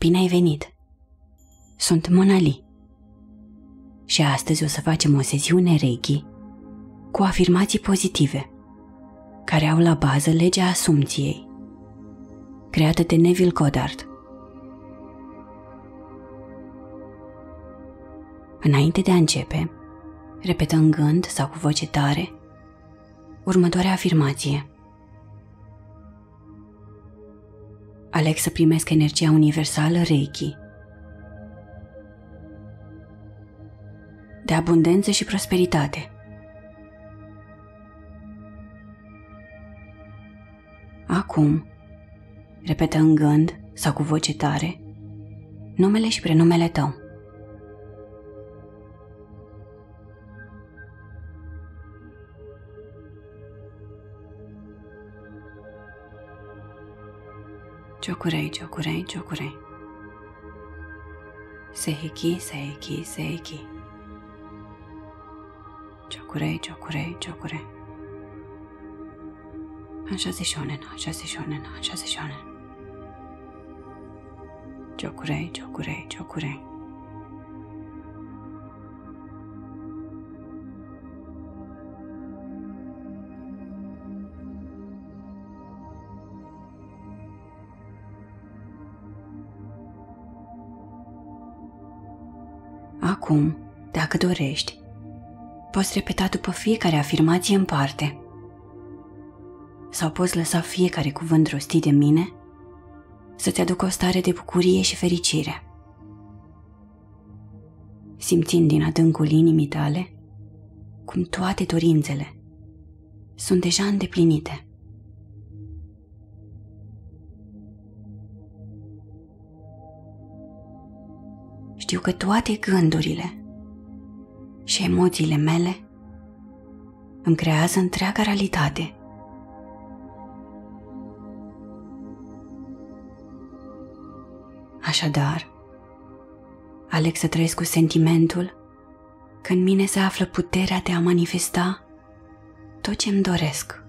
Bine ai venit! Sunt Monali și astăzi o să facem o sesiune Reiki cu afirmații pozitive care au la bază legea asumției, creată de Neville Goddard. Înainte de a începe, repetă în gând sau cu voce tare următoarea afirmație. Aleg să primesc energia universală Reiki de abundență și prosperitate. Acum, repetă în gând sau cu voce tare numele și prenumele tău. Chokurei, chokurei, chokurei. Seiki, seiki, seiki. Chokurei, chokurei, chokurei. Așa se shonen, așa se shonen, așa se shonen. Chokurei, chokurei, chokurei. Acum, dacă dorești, poți repeta după fiecare afirmație în parte. Sau poți lăsa fiecare cuvânt rostit de mine să-ți aducă o stare de bucurie și fericire. Simțind din adâncul inimii tale cum toate dorințele sunt deja îndeplinite. Știu că toate gândurile și emoțiile mele îmi creează întreaga realitate. Așadar, aleg să trăiesc cu sentimentul că în mine se află puterea de a manifesta tot ce îmi doresc.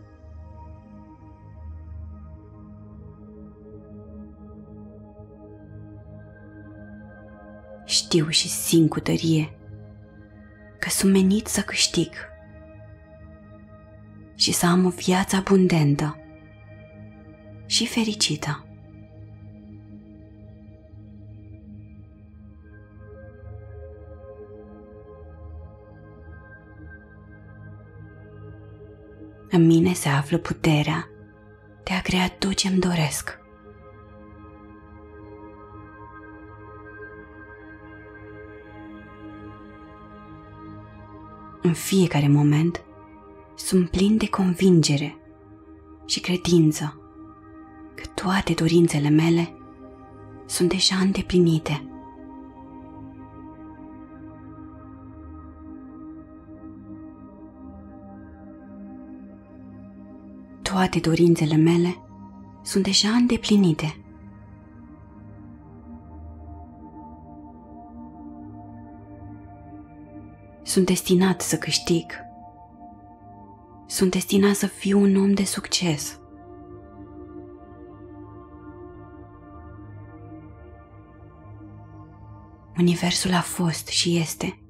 Știu și simt cu tărie că sunt menit să câștig și să am o viață abundentă și fericită. În mine se află puterea de a crea tot ce îmi doresc. În fiecare moment, sunt plin de convingere și credință că toate dorințele mele sunt deja îndeplinite. Toate dorințele mele sunt deja îndeplinite. Sunt destinat să câștig. Sunt destinat să fiu un om de succes. Universul a fost și este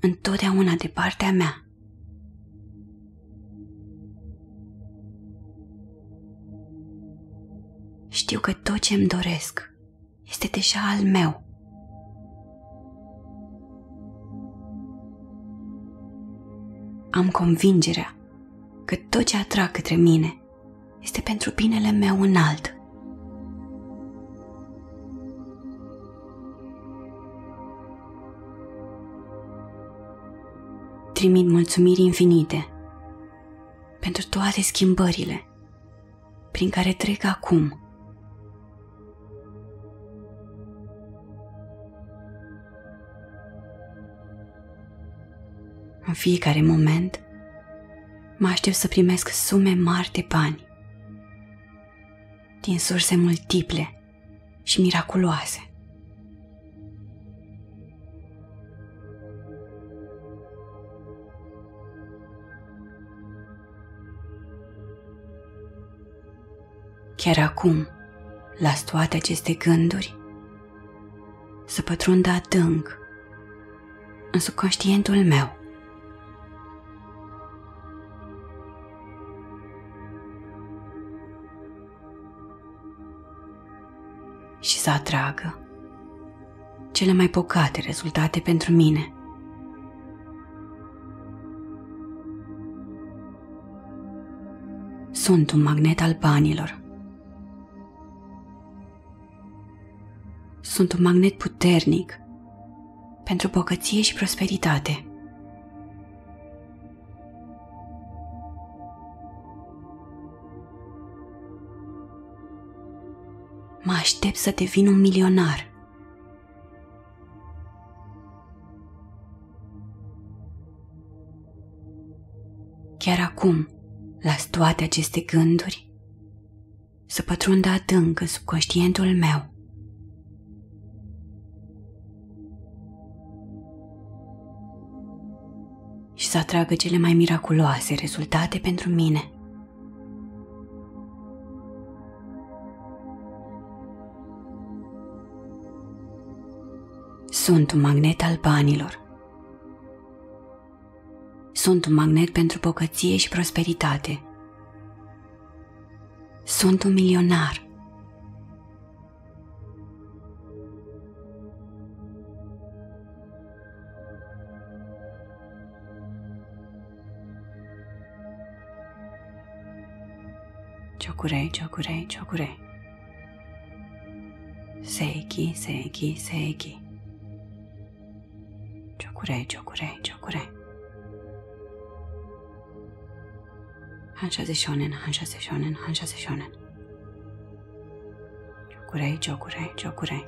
întotdeauna de partea mea. Știu că tot ce îmi doresc este deja al meu. Am convingerea că tot ce atrag către mine este pentru binele meu înalt. Trimit mulțumiri infinite pentru toate schimbările prin care trec acum În fiecare moment mă aștept să primesc sume mari de bani din surse multiple și miraculoase. Chiar acum las toate aceste gânduri să pătrundă adânc în subconștientul meu. Să atragă cele mai bogate rezultate pentru mine. Sunt un magnet al banilor. Sunt un magnet puternic pentru bogăție și prosperitate. Să devin un milionar. Chiar acum, las toate aceste gânduri să pătrundă adânc în subconștientul meu. și să atragă cele mai miraculoase rezultate pentru mine. Sunt un magnet al banilor. Sunt un magnet pentru bogăție și prosperitate. Sunt un milionar. Chokurei, chokurei, chokurei. Seiki, seiki, seiki. Chokurei, chokurei, chokurei. Hansha shonen, hansha shonen, hansha shonen. Chokurei, chokurei, chokurei.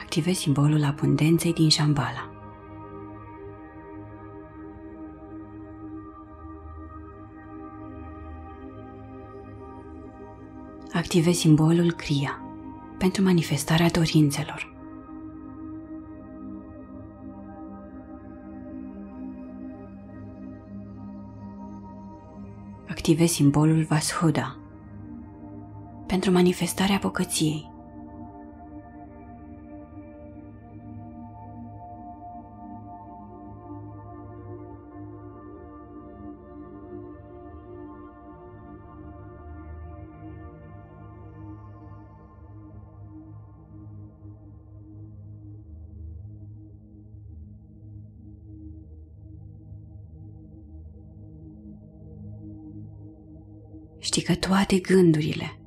Activez simbolul abundenței din Shambhala. Activez simbolul Kriya pentru manifestarea dorințelor. Activez simbolul Vashuda pentru manifestarea bogăției. Știi că toate gândurile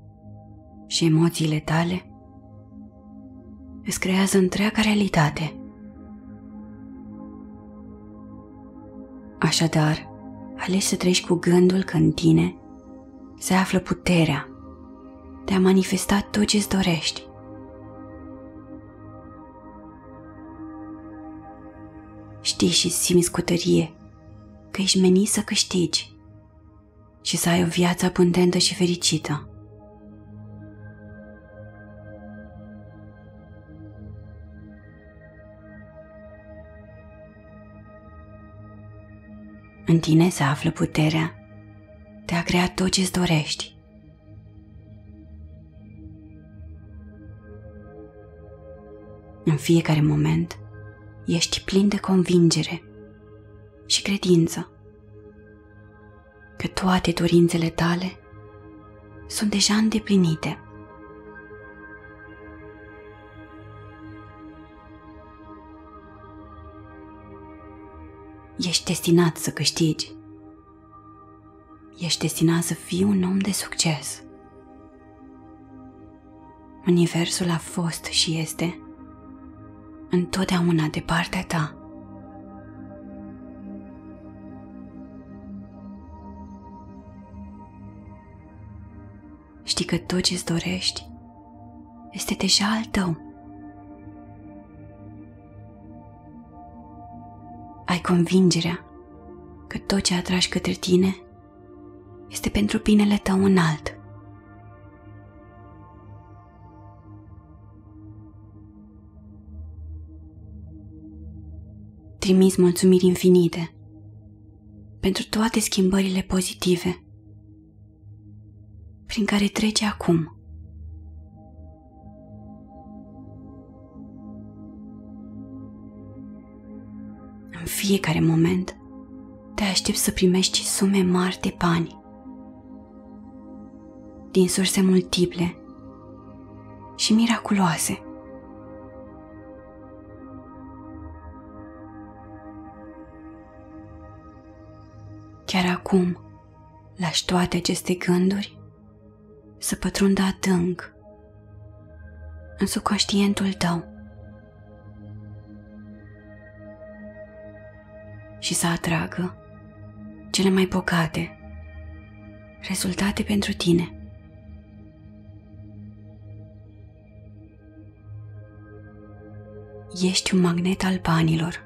și emoțiile tale îți creează întreaga realitate. Așadar, alegi să treci cu gândul că în tine se află puterea de a manifesta tot ce-ți dorești. Știi și simți cu tărie că ești menit să câștigi și să ai o viață abundentă și fericită. În tine se află puterea de a crea tot ce-ți dorești. În fiecare moment ești plin de convingere și credință că toate dorințele tale sunt deja îndeplinite. Ești destinat să câștigi. Ești destinat să fii un om de succes. Universul a fost și este întotdeauna de partea ta. Știi că tot ce-ți dorești este deja al tău. Ai convingerea că tot ce atragi către tine este pentru binele tău înalt. Trimis mulțumiri infinite pentru toate schimbările pozitive prin care treci acum. În fiecare moment te aștepți să primești sume mari de bani din surse multiple și miraculoase. Chiar acum, lași toate aceste gânduri să pătrundă adânc în subconștientul tău și să atragă cele mai bogate rezultate pentru tine. Ești un magnet al banilor.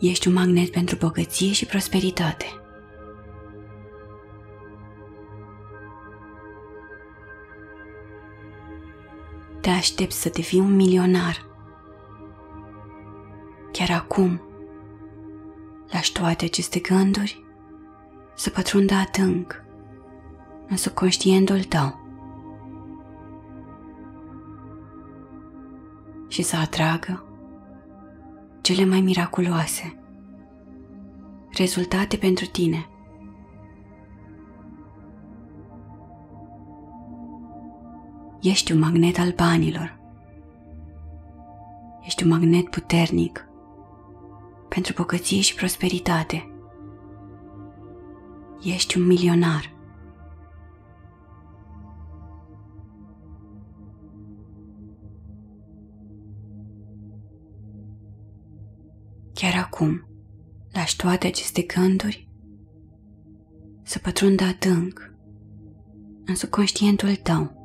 Ești un magnet pentru bogăție și prosperitate. Te aștepți să devii un milionar. Chiar acum, lași toate aceste gânduri să pătrundă adânc în subconștientul tău și să atragă cele mai miraculoase rezultate pentru tine. Ești un magnet al banilor. Ești un magnet puternic pentru bogăție și prosperitate. Ești un milionar. Chiar acum, lași toate aceste gânduri să pătrundă adânc în subconștientul tău.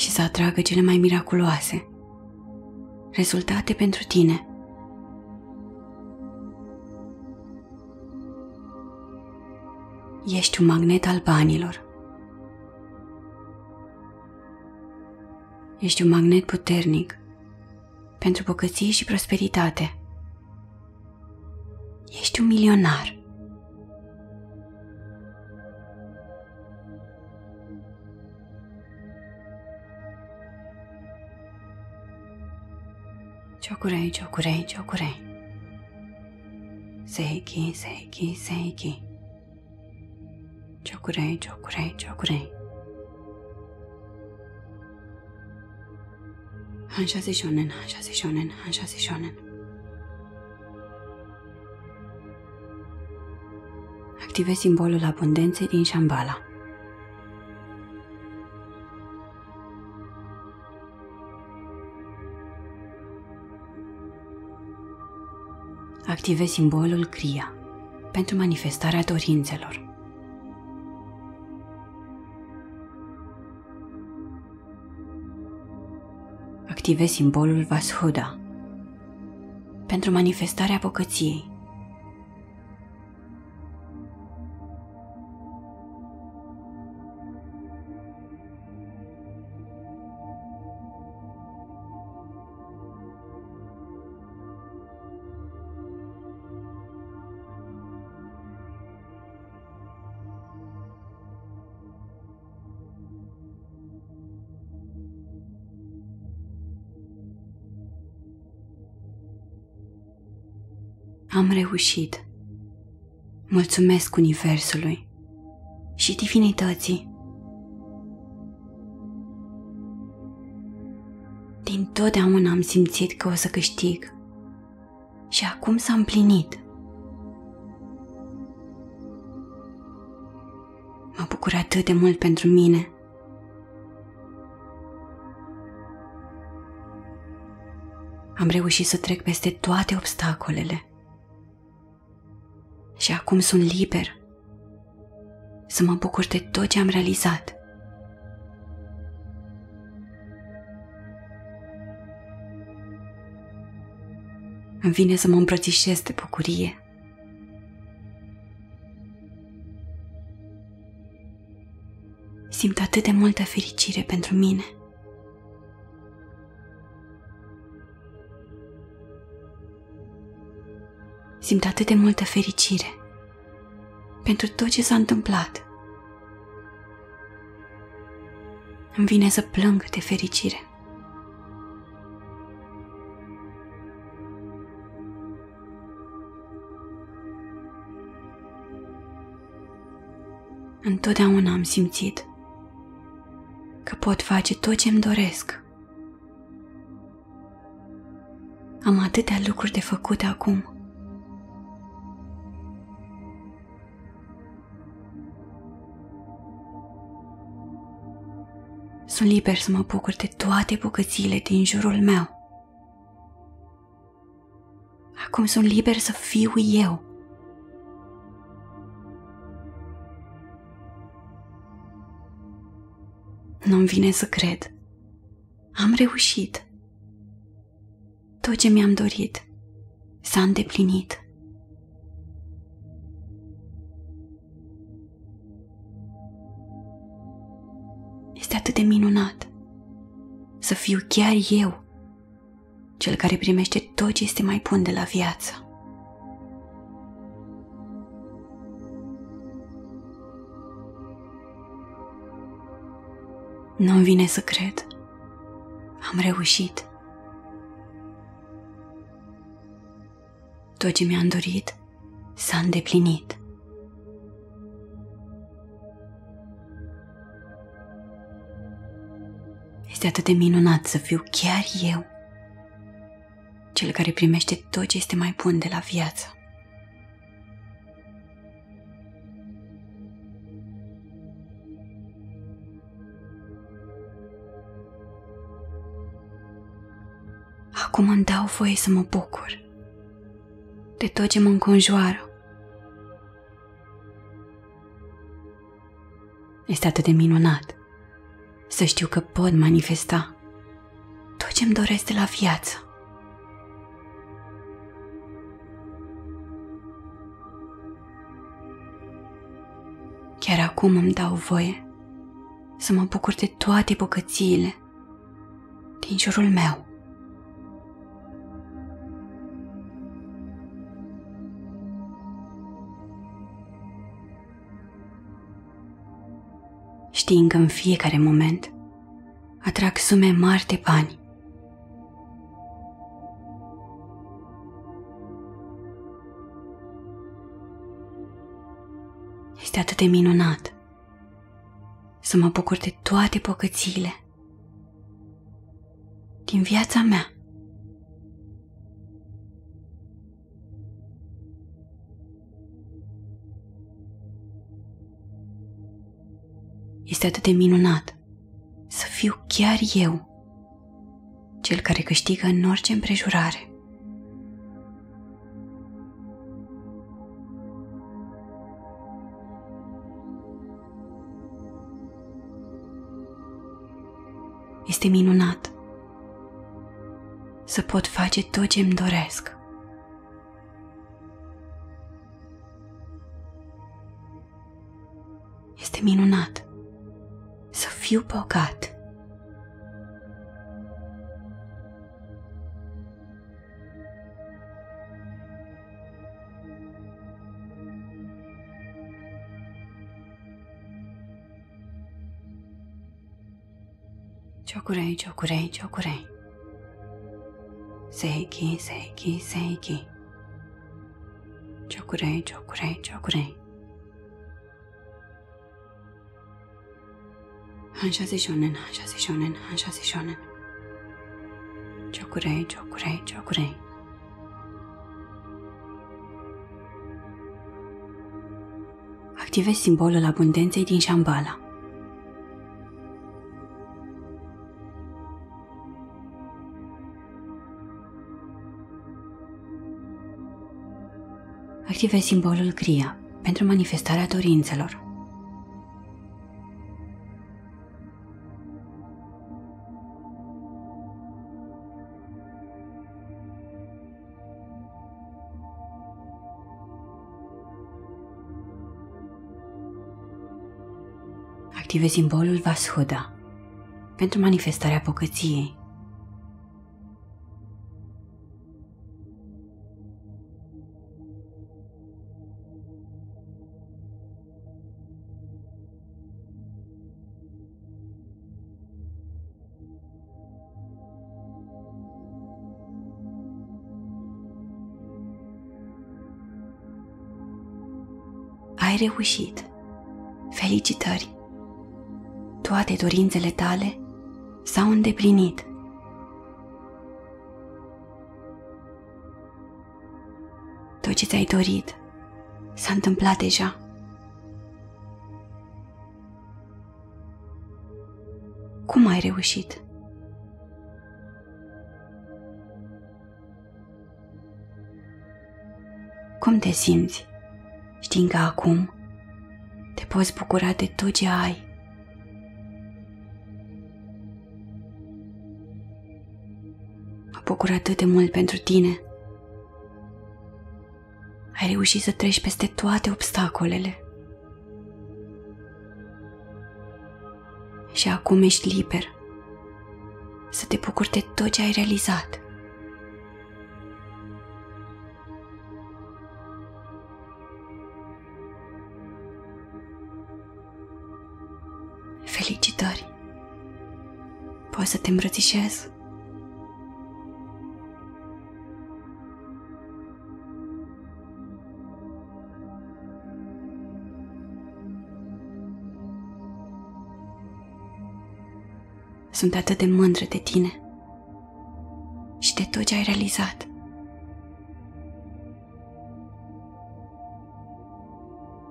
Și să atragă cele mai miraculoase rezultate pentru tine. Ești un magnet al banilor. Ești un magnet puternic pentru bogăție și prosperitate. Ești un milionar. Chokurei, chokurei, chokurei. Seiki, seiki, seiki. Chokurei, chokurei, chokurei. Hanshasi shonen, hanshasi shonen, hanshasi shonen. Activez simbolul abundenței din Shambhala. Activez simbolul Kriya pentru manifestarea dorințelor. activezi simbolul Vashuda pentru manifestarea bogăției. Reușit. Mulțumesc Universului și divinității. Din totdeauna am simțit că o să câștig și acum s-a împlinit. Mă bucur atât de mult pentru mine. Am reușit să trec peste toate obstacolele și acum sunt liber să mă bucur de tot ce am realizat. Îmi vine să mă îmbrățișez de bucurie. Simt atât de multă fericire pentru mine. Simt atât de multă fericire pentru tot ce s-a întâmplat. Îmi vine să plâng de fericire. Întotdeauna am simțit că pot face tot ce îmi doresc. Am atâtea lucruri de făcut acum. Sunt liber să mă bucur de toate bucățile din jurul meu. Acum sunt liber să fiu eu. Nu-mi vine să cred. Am reușit. Tot ce mi-am dorit s-a îndeplinit. Este atât de minunat să fiu chiar eu, cel care primește tot ce este mai bun de la viață. Nu-mi vine să cred. Am reușit. Tot ce mi-am dorit s-a îndeplinit. Este atât de minunat să fiu chiar eu, cel care primește tot ce este mai bun de la viață. Acum îmi dau voie să mă bucur de tot ce mă înconjoară. Este atât de minunat să știu că pot manifesta tot ce îmi doresc de la viață. Chiar acum îmi dau voie să mă bucur de toate bucățiile din jurul meu. Știind că în fiecare moment atrag sume mari de bani. Este atât de minunat să mă bucur de toate pocățiile din viața mea. Este atât de minunat să fiu chiar eu, cel care câștigă în orice împrejurare. Este minunat să pot face tot ce îmi doresc. Este minunat if you forgot. 초구레이 초구레이 초구레이 세기 세기 세기 초구레이 초구레이 초구레이 한샷의 쇼는 한샷의 쇼는 한샷의 쇼는 쪼그레이 쪼그레이 쪼그레이 Activez simbolul abundenței din Shambhala. Activez simbolul Cria pentru manifestarea dorințelor. activez simbolul Vashoda pentru manifestarea pocăției. Ai reușit! Felicitări! Toate dorințele tale s-au îndeplinit. Tot ce ți-ai dorit s-a întâmplat deja. Cum ai reușit? Cum te simți? Știind că acum te poți bucura de tot ce ai. Bucur atât de mult pentru tine. Ai reușit să treci peste toate obstacolele. Și acum ești liber să te bucuri de tot ce ai realizat. Felicitări! Poți să te îmbrățișez? Sunt atât de mândră de tine și de tot ce ai realizat.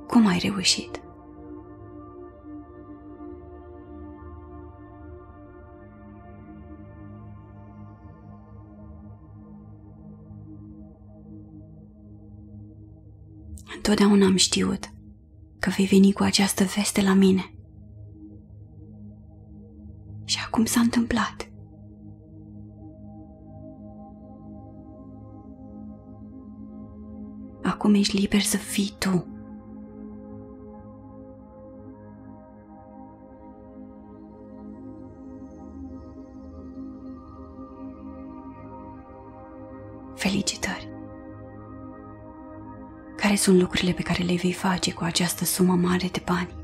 Cum ai reușit? Întotdeauna am știut că vei veni cu această veste la mine. Și acum s-a întâmplat. Acum ești liber să fii tu. Felicitări! Care sunt lucrurile pe care le vei face cu această sumă mare de bani?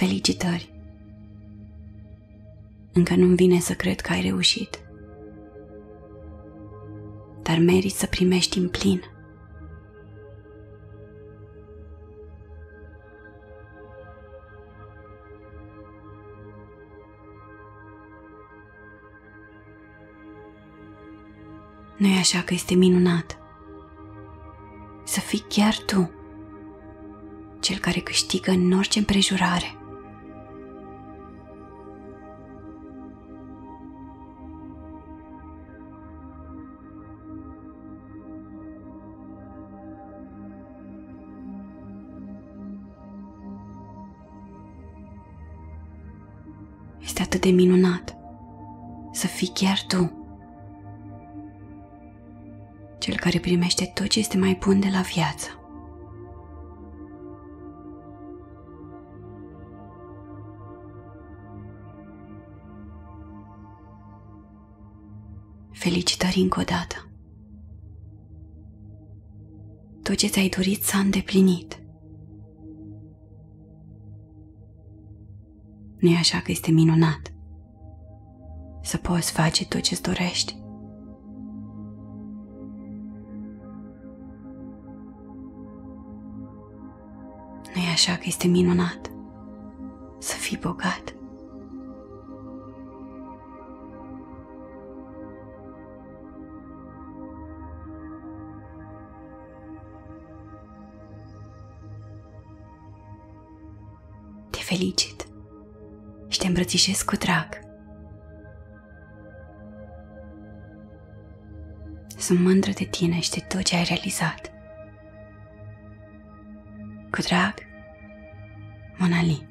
Felicitări! Încă nu-mi vine să cred că ai reușit dar meriți să primești în plin. nu e așa că este minunat? Să fii chiar tu, cel care câștigă în orice împrejurare. Este atât de minunat să fii chiar tu, cel care primește tot ce este mai bun de la viață. Felicitări încă o dată. Tot ce ți-ai dorit s-a îndeplinit. Nu e așa că este minunat? Să poți face tot ce-ți dorești. nu e așa că este minunat? Să fii bogat. Îmbrățișez cu drag. Sunt mândră de tine și de tot ce ai realizat. Cu drag, Monali.